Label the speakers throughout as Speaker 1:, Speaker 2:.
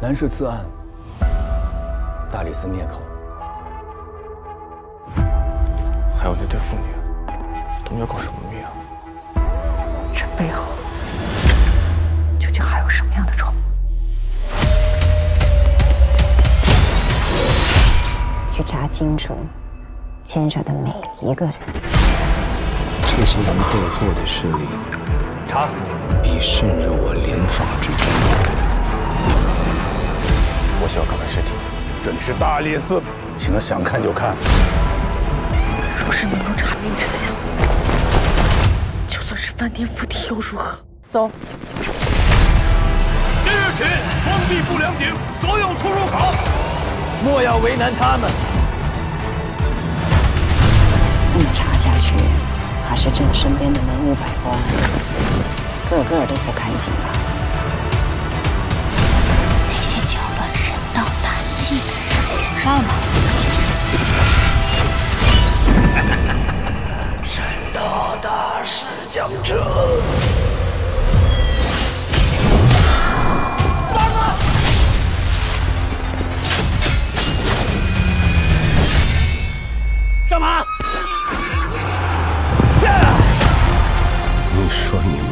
Speaker 1: 南市刺案，大理寺灭口，还有那对父女，都没有搞什么密啊？
Speaker 2: 这背后究竟还有什么样的筹谋？
Speaker 3: 去查清楚牵扯的每一个人。
Speaker 4: 这些人背后的势力，
Speaker 1: 查，
Speaker 4: 必渗入我莲坊之中。
Speaker 1: 尸体。
Speaker 5: 这里是大理寺，请想看就看。
Speaker 2: 若是能够查明真相，就算是翻天覆地又如何？走。
Speaker 6: 今日起关闭不良井所有出入口，
Speaker 1: 莫要为难他们。
Speaker 3: 这么查下去，怕是朕身边的文武百官，个个都不干净吧？
Speaker 7: 道大
Speaker 6: 事将至。
Speaker 1: 上马！
Speaker 4: 你说你们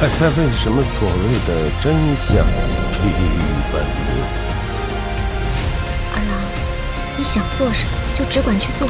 Speaker 4: 还在为什么所谓的真相疲于奔命？
Speaker 7: 二郎，你想做什么就只管去做。